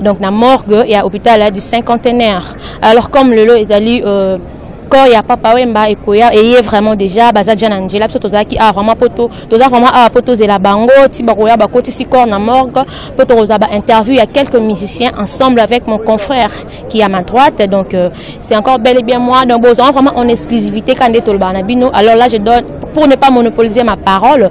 donc na morgue ya hôpital du cinquantenaire alors comme lelo ezali euh, corps ya papa wemba ekoya eye vraiment déjà baza déjà na nzela biso tozalaki awa vraiment mpo toza vraiment awa mpo tozela bango ti bakoya bakotisi corps na morgue mpo tokozwa bainterview ya quelques musiciens ensemble avec mon confrère qui à ma droite donc euh, c'est encore bel et bien moi donc bozwa vraiment en exclusivité ka nde tolobaka na bino alors là je donne pour ne pas monopoliser ma parole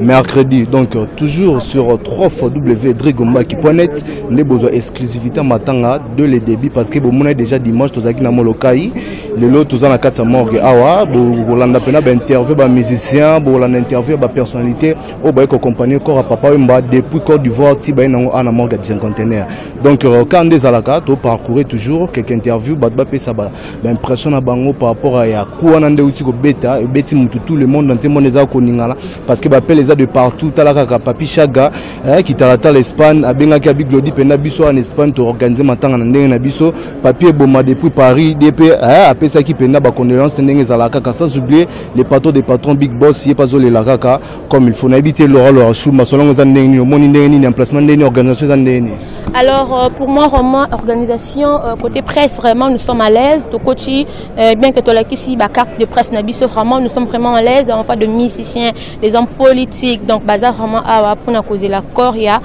mercredi donc euh, toujours sur www.drigombaki.net nde bozwa exclusivité matanga de le début parce que bomona déjà dimanche tozalaki na molokai lelo toza na kati ya morgue awa bolanda mpena bainterview bamusicien bolanda interview ya bapersonnalité oyo baye kocompagne corps ya papa wemba depuis côte d'ivoire ti baye nango awa na morgue ya bicententenaire donc euh, ka nde ezalaka toparcoure toujours quelque interview bato bapesa baimpression na bango par rapport à ya ku wana nde euti kobeta ebeti motu tout le monde entier monde eza koningana parce que bapele eza de partout tala kaka papi chaga eh, kitalatala espagne abengaki abi glodi mpena biso wana espagne toorganize matanga na ndenge na biso papier eboma depuis paris de mpe eh, apesaki mpena bacondoléance te ndenge ezalaka kaka sans oublier le patron de patron big boss ye mpe azolela kaka comme il faut nayebi te lora lora shuma solongo eza ndenge nini omoni ndenge nini emplacement ndenge nini organisation eza ndenge nini alors euh, pour moi vraiment organisation euh, côté presse vraiment nous sommes à l'aise tokoti euh, bien que tolakisi bacarte de presse na biso vraiment nous sommes vraiment à l'aise en fait de musiciens des hommes politiques donc baza vraiment awa mpona kozela corps ya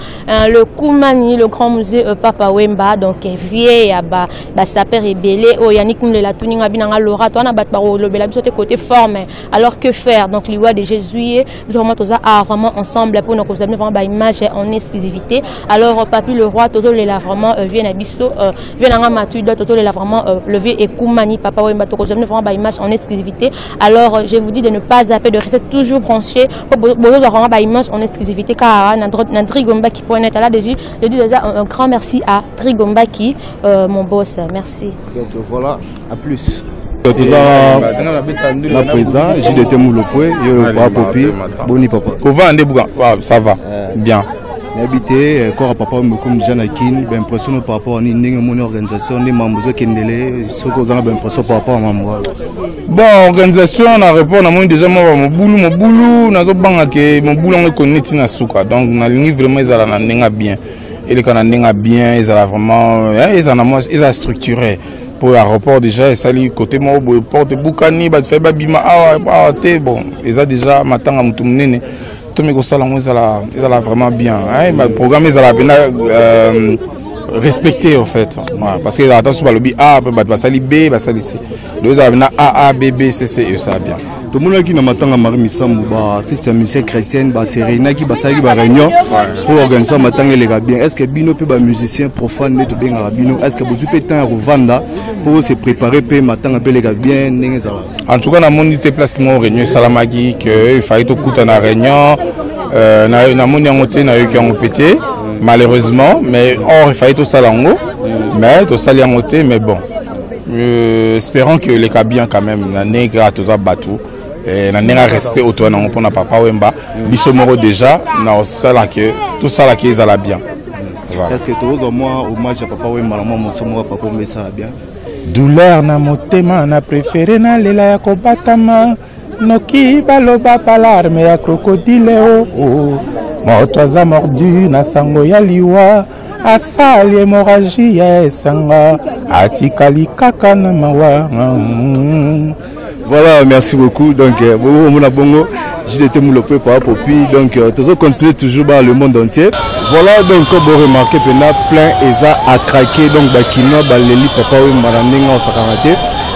le kumani le grand musée papa wemba donc vie ya basaper ebele oyo oh, yannick mlela tuninga binanga lora to wana bato bakolobela biso te côté forme alors que faire donc liwa de jésus biso vraiment toza ah vraiment ensemble mpo na kozwa bino vraiment baimage en exclusivité alors euh, papi le roi tozolela vraiment euh, vie na biso euh, vie na nga matuda tozolela vraiment le vieux ekumani papa wemba tokozwa bino vraiment baimage en exclusivité alors je vous dis de ne pas zapper de rester toujours branché mpo bozozwa vraiment baimage en exclusivité kaka na trigombaki mpo net ala déjà je dis déjà un grand merci à trigombaki mon boss merci donc voilà A plus. toza na président jdt mulopwe yo bapopi boni papa kovanda nde buka ah, ça va eh. bien nayebi te eh, kora papa oyo mokomi deja na kin baimpression no par rapport ani ndenge omoni organisation nde mambo ezokendele soki ozanga baimpression par rapport ya mambo wana bon organisation na report namoni deja mwa bamobulu mobulu nazobanga ke mobulu yango ekoni neti na suka donc nalingi vraiment ezala na ndenge ya bien eleka na ndenge ya bien ezala vraiment eh, ezala na mwa eza structuré mpo aéroport déjà esali kote moko boye porte ebukani bato fai babima awa awa te bon eza déjà matanga motu monene tomi kosala yango ezala ezala vraiment bien programme ezala mpena euh, respecté en fait voilà, parce que ata so balobi a mpe bato basali b basali c donc ezala mpena a a b b c c e ça bien tomonaki na matanga mari misambo baartiste ya musique chrétienne baserenaki basalaki bareunion mpo organisation ya matanga eleka bien est ce que bino mpe bamusicien profane nde tobengaka bino est ce que bozwi mpe temps ya kovanda mpo bose prépare mpe matanga mpe eleka bien ndenge ezala en tout cas namoni te place moko réunion esalamaki ke efai tokuta na réunion euh, namoni yango te nayoki yango mpe te malheureusement mais or efai tosala yango mais tosali yango te mais bon Euh, espérons que le bien quand même na negra toza bato eh, na ndenge respect oyo toya nango mpona papa wemba biso moko déjà na osala ke tosala ke ezala bien voilà. est ce que tozwa mwa hommage ya papa wemba na mwa motiso moko ya papa wemba esala bien douleur na motema na préféré nalela ya kobatama noki baloba palarme ya krokodile o oh, o oh. moto aza mordu na sango ya liwa asali hemoraji ya esanga atikali kaka na mawa mm. Voilà, merci beaucoup. Donc, euh, bon, mon abongo, j'ai été moulé pour la popi. Donc, euh, toujours continuer toujours dans le monde entier. Voilà, donc, comme vous remarquez, plein et ça a craqué. Donc, bah, qui n'a pas les papa, oui, madame, on s'est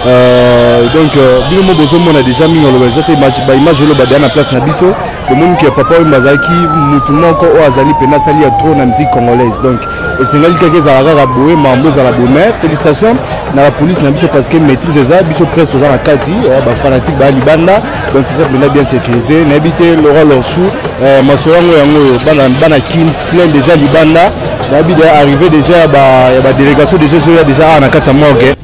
Euh, donc euh, bino mo bozomona déjà mingi oloba eza te baimage oyo badaa na place na biso tomoni ke papa oyo bazalaki motu moko oyo azali mpena asali ya trop na musique congolaise donc esengeli kaka ezala kaka boye mambo ezala boye mais félicitation na la police na biso parce que maîtrise eza biso presse toza na kati euh, bafanatique baya libanda donc toza mpena bien sécurisé nayebi te lora lorchou masolo yango yango oyo bana kin plein déjà libanda nayebi de arrivé déjà ya badélégation déjà ezoya déjà awa na kati ya morgue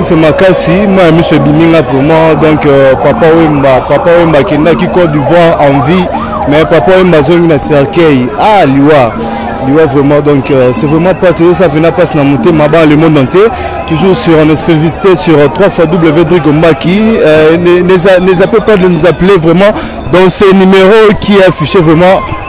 c'est makasi moi ya miso ebimi nga vraiment donc euh, papa wemba papa wemba akendaki côte d'ivoire en vie mais papa wemba azongi na cercueil ah liwa liwa vraiment donc euh, c'est vraiment pas c'est ça pena passe na motema ba le monde entier toujours sur on est visité sur 3 fois www.mbaki euh, ne, ne, ne zappez pas de nous appeler vraiment dans ces numéros qui est affiché vraiment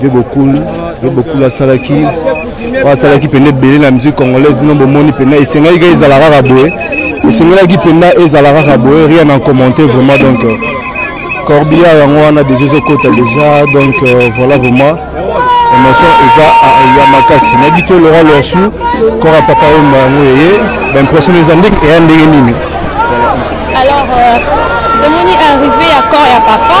Vieux Bokul, Vieux Bokul asalaki oyo asalaki mpenza ebele na musique congolaise bino bomoni mpenza esengaki kaka ezala kaka boye esengelaki mpenza ezala kaka boye rien en commenter vraiment donc euh, corbillard yango wana déjà ezokota déjà donc euh, voilà vraiment émotion eza ya makasi nayebi te lora lorsu kora papa omba yango eye baimpression eza ndenge eya ndenge nini alors euh, tomoni arrivé ya corps ya papa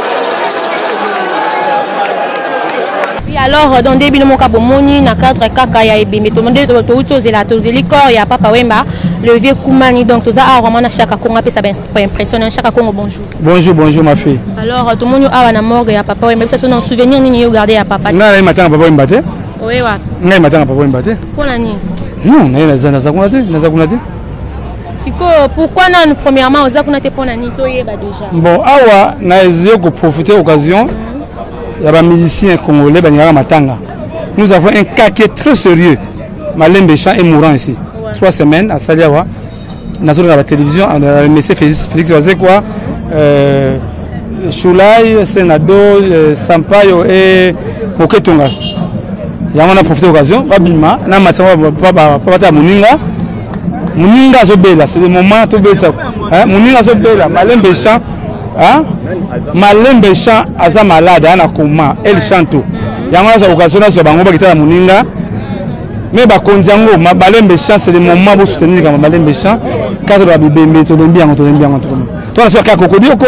alors euh, donc nde bino moko bomoni na cadre kaka ya ebembe nde touti tozela tozeli corps ya papa wemba le vieux kumani donc toza awa vraiment na chaka kongo apesa baimpression na chaka kongo bonjour bonjour bonjour ma fille alors euh, tomoni awa na morgue ya papa wemba bisaso na souvenir nini yo garde ya papa ngai nayi matanga papa wemba te oye wapi ngai matanga papa wemba te mpo na nini non naye naza kuna te naza kuna te sikoyo pourquoi nanu premièrement oza kuna te mpo na nini toyeba déjà bon awa naye koprofite occasion ya bamusicien congolais balingaka matanga nous avons un cas qui est très sérieux malembe champ et mourant ici ouais. trois semaines asali awa nazolaka batélévision monsieur félix wazekwa euh, shulai senado euh, sampayo e moketonga yango na profite occasion babima na matisa mpo batala moninga muninga azobela c'est le moment tobelisa muninga azobela malembe chant malembe chant aza malade aya na koma el chanto yango aza occasion nazwa bango bakitala muninga me bakonzi yango malembe chant c'est le moment bosoutenir likambo malembe chant kaka babibembe tolembi yango tolembi yango Toi, la soeur Kakokodioko,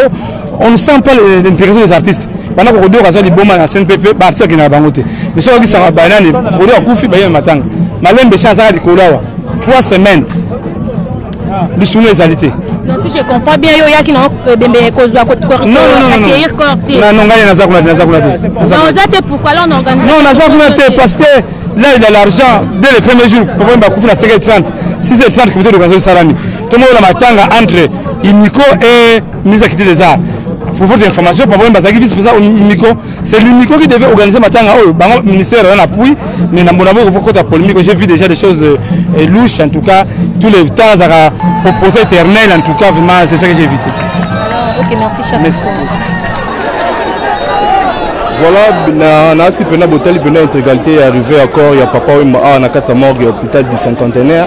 on ne sent pas l'intéressant des artistes. banda kokodioka azwa liboma na scène mpe baartiste akendaka bango te mais soki okisaka banani kodio akufi baye na matanga malembe cha azaka likolo awa trois semaines lisunu ezali te si je comprends bien yo oyaki na euh, bembe kozwa accueillir corps te non ngai naza kuna te naza kuna te oza te pourquoi là on organise non naza kuna te parce que là il a l'argent dès le premier jour papa mbakufi na 5 30 6 30 comité d'organisation esalami tomona matanga entre imiko et ministre activité des arts pour votre information papa wemba azalaki vice président imiko c'est l'imiko qui devait organiser matanga oyo bango ministère wana apui mais na mbona boye kokota polémique j'ai vu déjà des choses euh, euh, louches en tout cas tous les temps azalaka opposé éternel en tout cas vraiment c'est ça que j'ai évité ah, ok merci cher merci, merci. voilà nasi mpena botali mpena intégralité ya arrivé ya corps ya papa wemba awa na kati ya morgue ya hôpital bicentenaire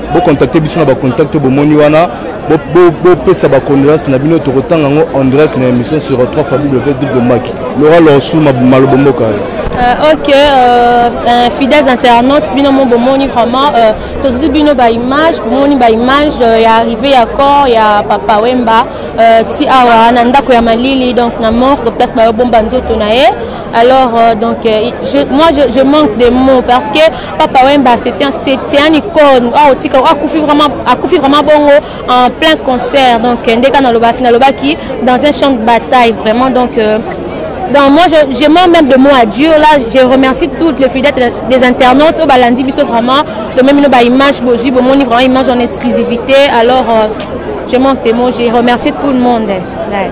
bocontacte biso na bacontact oyo bomoni wana bopesa bo, bo bacondoléance na bino tokotanga yango en direct na émission sur 3 fabwdmaki lora lorsu malobo mboka Euh, ok, euh, euh, fidèles internautes, bino mon bomoni vraiment, euh, tous les bino ba image, bomoni ba image, euh, ya arrivé ya corps, ya papa Wemba, euh, ti awa na ndako ya Malili, donc na mort, donc place ba bomba nzoto na ye. Alors euh, donc euh, je, moi je, je manque des mots parce que Papa Wemba c'était un c'était un icône. Ah otika akufi vraiment akufi vraiment bongo en plein concert. Donc ndeka na lobaki na lobaki dans un champ de bataille vraiment donc euh, donc moi je, je mens même de mots à Dieu là je remercie toutes les fidèles des internautes au balandi biso vraiment de même nos ba image bozu bo moni vraiment image en exclusivité alors euh, je manque des mots je remercie tout le monde. Ouais.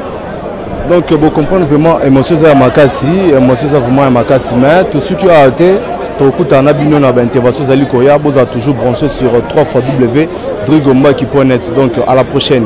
donc bo comprendre vraiment émotion eza ya makasi émotion eza vraiment ya makasi mais tosuki awa te tokutana na bino na baintervention ezali koya bozala toujours branché sur 3 fois w drigombaki net donc à la prochaine